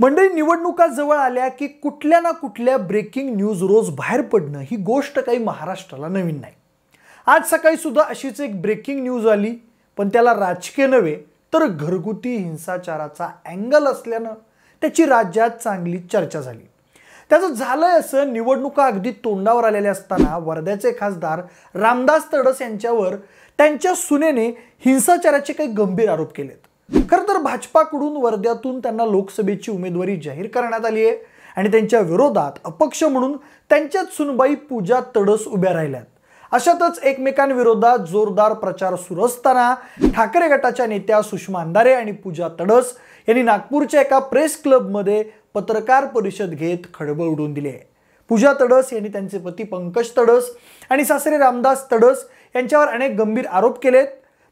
मंडळी निवडणुका जवळ आल्या की कुठल्या ना कुठल्या ब्रेकिंग न्यूज रोज बाहेर पडणं ही गोष्ट काही महाराष्ट्राला नवीन नाही. आज सकाळी सुद्धा अशीच एक ब्रेकिंग न्यूज आली पण त्याला राजकीय नव्हे तर घरगुती हिंसाचाराचा अँगल असल्यानं त्याची राज्यात चांगली चर्चा झाली. त्याचं झालंय असं निवडणुका अगदी तोंडावर आलेल्या असताना वर्ध्याचे खासदार रामदास तडस यांच्यावर त्यांच्या सुनेने हिंसाचाराचे काही गंभीर आरोप केलेत. खरं तर भाजपाकडून वर्ध्यातून त्यांना लोकसभेची उमेदवारी जाहीर करण्यात आली आहे आणि त्यांच्या विरोधात अपक्ष म्हणून त्यांच्याच सुनबाई पूजा तडस उभ्या राहिल्यात. अशातच एकमेकांविरोधात जोरदार प्रचार सुरू असताना ठाकरे गटाच्या नेत्या सुषमा अंधारे आणि पूजा तडस यांनी नागपूरच्या एका प्रेस क्लबमध्ये पत्रकार परिषद घेत खळबळ उडवून दिली आहे. पूजा तडस यांनी त्यांचे पती पंकज तडस आणि सासरे रामदास तडस यांच्यावर अनेक गंभीर आरोप केलेत.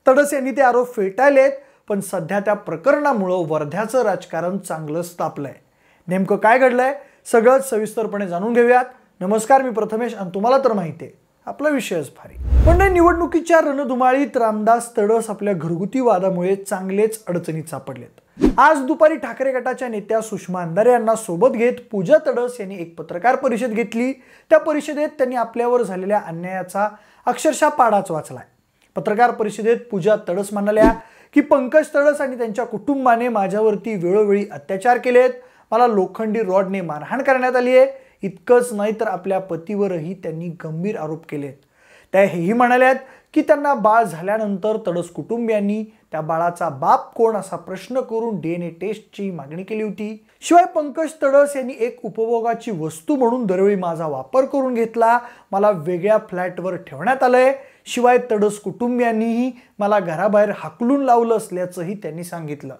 तडस यांनी ते आरोप फेटाळलेत. पण सध्या त्या प्रकरणामुळं वर्ध्याचं राजकारण चांगलंच आहे नेमकं काय घडलंय सगळंच सविस्तरपणे जाणून घेऊयात. नमस्कार मी प्रथमेश आणि तुम्हाला तर माहिती आहे आपला विषयच भारी. पण निवडणुकीच्या रणधुमाळीत रामदास तडस आपल्या घरगुती वादामुळे चांगलेच अडचणीत सापडलेत. आज दुपारी ठाकरे गटाच्या नेत्या सुषमा अंधारे यांना सोबत घेत पूजा तडस यांनी एक पत्रकार परिषद घेतली. त्या परिषदेत त्यांनी आपल्यावर झालेल्या अन्यायाचा अक्षरशः पाडाच वाचलाय. पत्रकार परिषदेत पूजा तडस म्हणाल्या की पंकज तडस आणि त्यांच्या कुटुंबाने माझ्यावरती वेळोवेळी अत्याचार केलेत. मला लोखंडी रॉडने मारहाण करण्यात आली आहे. इतकंच नाही तर आपल्या पतीवरही त्यांनी गंभीर आरोप केलेत. त्या हेही म्हणाल्यात की त्यांना बाळ झाल्यानंतर तडस कुटुंबियांनी त्या बाळाचा बाप कोण असा प्रश्न करून डी एन ए टेस्टची मागणी केली होती. शिवाय पंकज तडस यांनी एक उपभोगाची वस्तू म्हणून दरवेळी माझा वापर करून घेतला. मला वेगळ्या फ्लॅटवर ठेवण्यात आलंय. शिवाय तडस कुटुंबियांनीही मला घराबाहेर हाकलून लावलं असल्याचंही त्यांनी सांगितलं.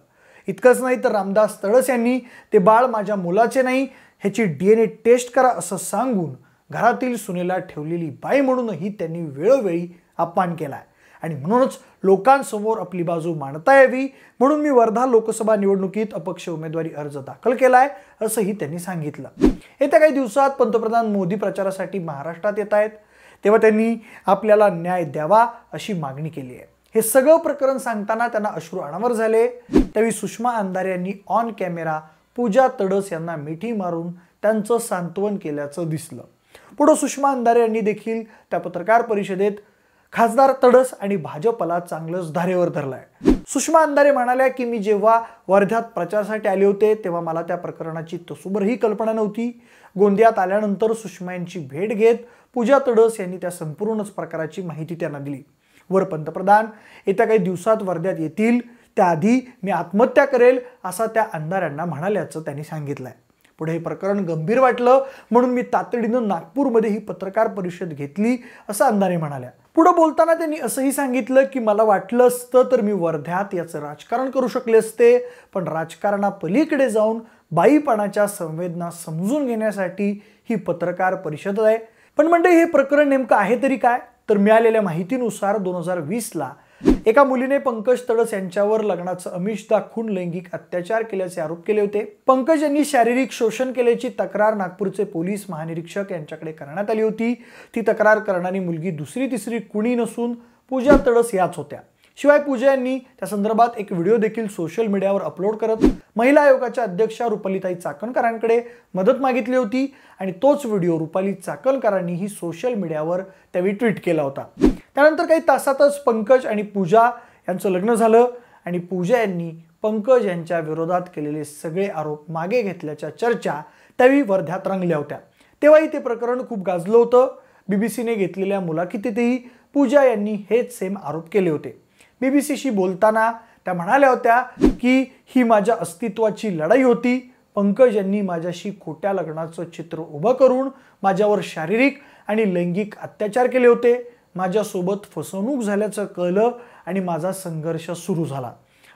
इतकंच नाही तर रामदास तडस यांनी ते बाळ माझ्या मुलाचे नाही ह्याची डी एन ए टेस्ट करा असं सांगून घरातील सुनेला ठेवलेली बाई म्हणूनही त्यांनी वेळोवेळी अपमान आहे आणि म्हणूनच लोकांसमोर आपली बाजू मांडता यावी म्हणून मी वर्धा लोकसभा निवडणुकीत अपक्ष उमेदवारी अर्ज दाखल केला आहे असंही त्यांनी सांगितलं. येत्या काही दिवसात पंतप्रधान मोदी प्रचारासाठी महाराष्ट्रात येत आहेत. तेव्हा त्यांनी आपल्याला न्याय द्यावा अशी मागणी केली आहे. हे सगळं प्रकरण सांगताना त्यांना अश्रू अनावर झाले. त्यावेळी सुषमा अंधारे यांनी ऑन कॅमेरा पूजा तडस यांना मिठी मारून त्यांचं सांत्वन केल्याचं दिसलं. पुढं सुषमा अंधारे यांनी देखील त्या पत्रकार परिषदेत खासदार तडस आणि भाजपला चांगलंच धारेवर धरलाय. सुषमा अंधारे म्हणाल्या की मी जेव्हा वर्ध्यात प्रचारासाठी आले होते तेव्हा मला त्या प्रकरणाची तसूभरही कल्पना नव्हती. गोंदियात आल्यानंतर सुषमा यांची भेट घेत पूजा तडस यांनी त्या संपूर्णच प्रकाराची माहिती त्यांना दिली. वर पंतप्रधान येत्या काही दिवसात वर्ध्यात येतील त्याआधी मी आत्महत्या करेल असा त्या अंधाऱ्यांना म्हणाल्याचं त्यांनी सांगितलंय. पुढे हे प्रकरण गंभीर वाटलं म्हणून मी तातडीनं नागपूरमध्ये ही पत्रकार परिषद घेतली असं अंधारे म्हणाल्या. पुढे बोलताना त्यांनी असंही सांगितलं की मला वाटलं असतं तर मी वर्ध्यात याचं राजकारण करू शकले असते पण राजकारणापलीकडे जाऊन बाईपणाच्या संवेदना समजून घेण्यासाठी ही पत्रकार परिषद आहे. पण म्हणजे हे प्रकरण नेमकं आहे तरी काय? तर मिळालेल्या माहितीनुसार दोन हजार वीसला एका मुलीने पंकज तडस यांच्यावर लग्नाचं अमिष दाखवून लैंगिक अत्याचार केल्याचे आरोप केले होते. पंकज यांनी शारीरिक शोषण केल्याची तक्रार नागपूरचे पोलीस महानिरीक्षक यांच्याकडे करण्यात आली होती. ती तक्रार करणारी मुलगी दुसरी तिसरी कुणी नसून पूजा तडस याच होत्या. शिवाय पूजा यांनी त्या संदर्भात एक व्हिडिओ देखील सोशल मीडियावर अपलोड करत महिला आयोगाच्या अध्यक्षा रुपालीताई चाकणकरांकडे मदत मागितली होती आणि तोच व्हिडिओ रुपाली चाकणकरांनीही सोशल मीडियावर त्यावेळी ट्विट केला होता. त्यानंतर काही तासातच पंकज आणि पूजा यांचं लग्न झालं आणि पूजा यांनी पंकज यांच्या विरोधात केलेले सगळे आरोप मागे घेतल्याच्या चर्चा त्यावेळी वर्ध्यात रंगल्या होत्या. तेव्हाही ते प्रकरण खूप गाजलं होतं. बीबीसीने घेतलेल्या मुलाखतीतही पूजा यांनी हेच सेम आरोप केले होते. ए बी सीशी बोलताना त्या म्हणाल्या होत्या की ही माझ्या अस्तित्वाची लढाई होती. पंकज यांनी माझ्याशी खोट्या लग्नाचं चित्र उभं करून माझ्यावर शारीरिक आणि लैंगिक अत्याचार केले होते. माझ्यासोबत फसवणूक झाल्याचं कळलं आणि माझा संघर्ष सुरू झाला.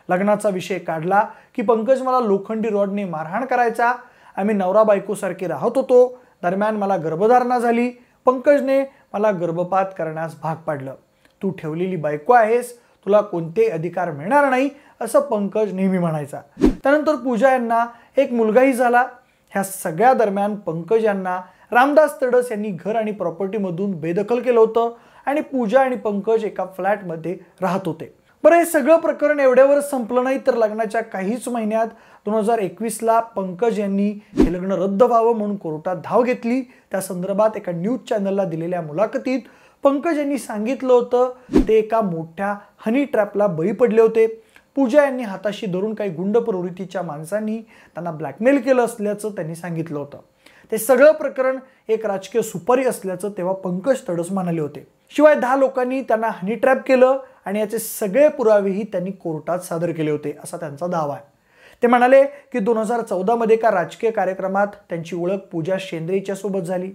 लग्नाचा विषय काढला की पंकज मला लोखंडी रॉडने मारहाण करायचा. आम्ही नवरा बायकोसारखे राहत होतो. दरम्यान मला गर्भधारणा झाली. पंकजने मला गर्भपात करण्यास भाग पाडलं. तू ठेवलेली बायको आहेस. तुला कोणतेही अधिकार मिळणार नाही असं पंकज नेहमी म्हणायचा. त्यानंतर पूजा यांना एक मुलगाही झाला. ह्या सगळ्या दरम्यान पंकज यांना रामदास तडस यांनी घर आणि प्रॉपर्टीमधून बेदखल केलं होतं आणि पूजा आणि पंकज एका फ्लॅटमध्ये राहत होते. बरं हे सगळं प्रकरण एवढ्यावर संपलं नाही तर लग्नाच्या काहीच महिन्यात दोन हजार एकवीसला पंकज यांनी हे लग्न रद्द व्हावं म्हणून कोर्टात धाव घेतली. त्या संदर्भात एका न्यूज चॅनलला दिलेल्या मुलाखतीत पंकज यांनी सांगितलं होतं ते एका मोठ्या हनी ट्रॅपला बळी पडले होते. पूजा यांनी हाताशी धरून काही गुंड प्रवृत्तीच्या माणसांनी त्यांना ब्लॅकमेल केलं असल्याचं त्यांनी सांगितलं होतं. ते सगळं प्रकरण एक राजकीय सुपारी असल्याचं तेव्हा पंकज तडस म्हणाले होते. शिवाय दहा लोकांनी त्यांना हनी ट्रॅप केलं आणि याचे सगळे पुरावेही त्यांनी कोर्टात सादर केले होते असा त्यांचा दावा आहे. ते म्हणाले की दोन हजार चौदामध्ये एका राजकीय कार्यक्रमात त्यांची ओळख पूजा शेंद्रेच्या सोबत झाली.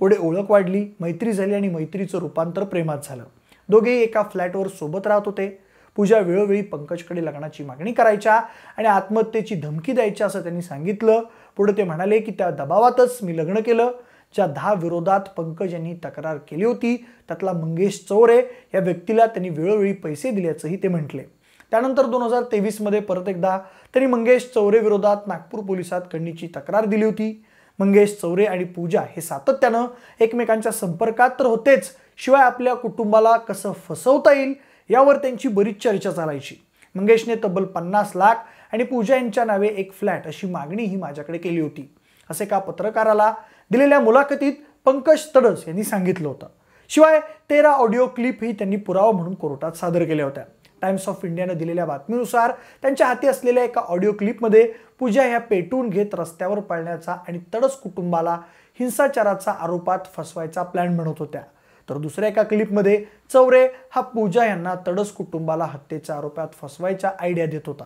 पुढे ओळख वाढली मैत्री झाली आणि मैत्रीचं रूपांतर प्रेमात झालं. दोघेही एका फ्लॅटवर सोबत राहत होते. पूजा वेळोवेळी पंकजकडे लग्नाची मागणी करायच्या आणि आत्महत्येची धमकी द्यायच्या असं त्यांनी सांगितलं. पुढे ते म्हणाले की त्या दबावातच मी लग्न केलं. ज्या दहा विरोधात पंकज यांनी तक्रार केली होती त्यातला मंगेश चौरे या व्यक्तीला त्यांनी वेळोवेळी पैसे दिल्याचंही ते म्हटले. त्यानंतर दोन हजार तेवीसमध्ये परत एकदा त्यांनी मंगेश चौरे विरोधात नागपूर पोलिसात खंडीची तक्रार दिली होती. मंगेश चौरे आणि पूजा हे सातत्यानं एकमेकांच्या संपर्कात तर होतेच शिवाय आपल्या कुटुंबाला कसं फसवता येईल यावर त्यांची बरीच चर्चा चालायची. मंगेशने तब्बल पन्नास लाख आणि पूजा यांच्या नावे एक फ्लॅट अशी मागणी ही माझ्याकडे केली होती. असे का पत्रकाराला दिलेल्या मुलाखतीत पंकज तडस यांनी सांगितलं होतं. शिवाय तेरा ऑडिओ क्लिपही त्यांनी पुरावा म्हणून कोर्टात सादर केल्या होत्या. टाइम्स ऑफ इंडियानं दिलेल्या बातमीनुसार त्यांच्या हाती असलेल्या एका ऑडिओ क्लिपमध्ये पूजा ह्या पेटून घेत रस्त्यावर पळण्याचा आणि तडस कुटुंबाला हिंसाचाराचा आरोपात फसवायचा प्लॅन म्हणत होत्या. तर दुसऱ्या एका क्लिपमध्ये चौरे हा पूजा यांना तडस कुटुंबाला हत्येच्या आरोपात फसवायचा आयडिया देत होता.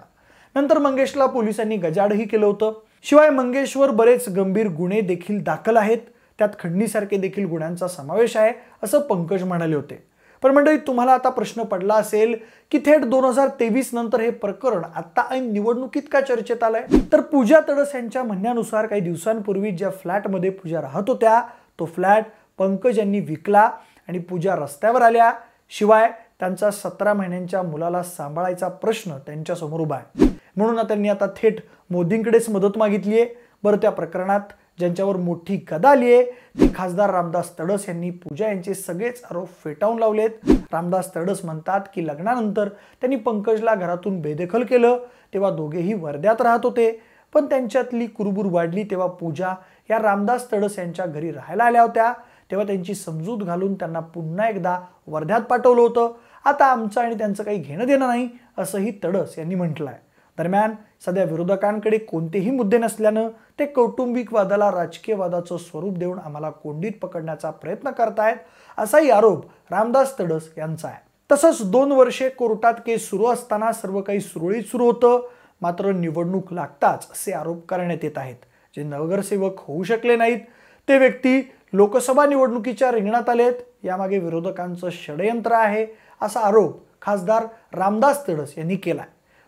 नंतर मंगेशला पोलिसांनी गजाडही केलं होतं. शिवाय मंगेशवर बरेच गंभीर गुन्हे देखील दाखल आहेत. त्यात खंडणीसारखे देखील गुन्ह्यांचा समावेश आहे असं पंकज म्हणाले होते. पण मंडळी तुम्हाला आता प्रश्न पडला असेल की थेट दोन हजार तेवीस नंतर हे प्रकरण आता ऐन निवडणुकीत का चर्चेत आलंय? तर पूजा तडस यांच्या म्हणण्यानुसार काही दिवसांपूर्वी ज्या फ्लॅटमध्ये पूजा राहत होत्या तो फ्लॅट पंकज यांनी विकला आणि पूजा रस्त्यावर आल्या. शिवाय त्यांचा सतरा महिन्यांच्या मुलाला सांभाळायचा प्रश्न त्यांच्यासमोर उभा आहे. म्हणून त्यांनी आता थेट मोदींकडेच मदत मागितली आहे बरं त्या प्रकरणात ज्यांच्यावर मोठी गदा आली आहे ते खासदार रामदास तडस यांनी पूजा यांचे सगळेच आरोप फेटाळून लावलेत. रामदास तडस म्हणतात की लग्नानंतर त्यांनी पंकजला घरातून बेदखल केलं तेव्हा दोघेही वर्ध्यात राहत होते. पण त्यांच्यातली कुरबुर वाढली तेव्हा पूजा या रामदास तडस यांच्या घरी राहायला आल्या होत्या. तेव्हा त्यांची समजूत घालून त्यांना पुन्हा एकदा वर्ध्यात पाठवलं होतं. आता आमचं आणि त्यांचं काही घेणं देणं नाही असंही तडस यांनी म्हटलं आहे दरम्यान सध्या विरोधकांकडे कोणतेही मुद्दे नसल्यानं ते कौटुंबिक वादाला राजकीय वादाचं स्वरूप देऊन आम्हाला कोंडीत पकडण्याचा प्रयत्न करतायत असाही आरोप रामदास तडस यांचा आहे. तसंच दोन वर्षे कोर्टात केस सुरू असताना सर्व काही सुरळीत सुरू होतं मात्र निवडणूक लागताच असे आरोप करण्यात येत आहेत. जे नगरसेवक होऊ शकले नाहीत ते व्यक्ती लोकसभा निवडणुकीच्या रिंगणात आलेत यामागे विरोधकांचं षडयंत्र आहे असा आरोप खासदार रामदास तडस यांनी केला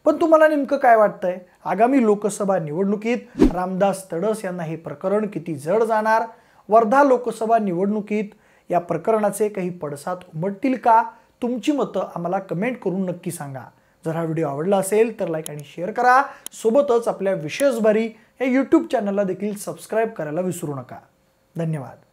पण तुम्हाला नेमकं काय वाटतंय? आगामी लोकसभा निवडणुकीत रामदास तडस यांना हे प्रकरण किती जड जाणार? वर्धा लोकसभा निवडणुकीत या प्रकरणाचे काही पडसाद उमटतील का? तुमची मतं आम्हाला कमेंट करून नक्की सांगा. जर हा व्हिडिओ आवडला असेल तर लाईक आणि शेअर करा. सोबतच आपल्या विशेषभरी या यूट्यूब चॅनलला देखील सबस्क्राईब करायला विसरू नका. धन्यवाद.